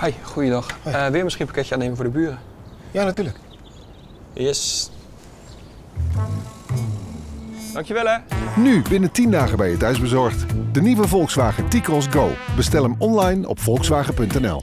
Hi, goeiedag. Hoi. Eh weer misschien een pakketje aannemen voor de buren. Ja, natuurlijk. Yes. Dankjewel hè. Nu binnen 10 dagen bij je thuis bezorgd. De nieuwe Volkswagen T-Cross Go. Bestel hem online op volkswagen.nl.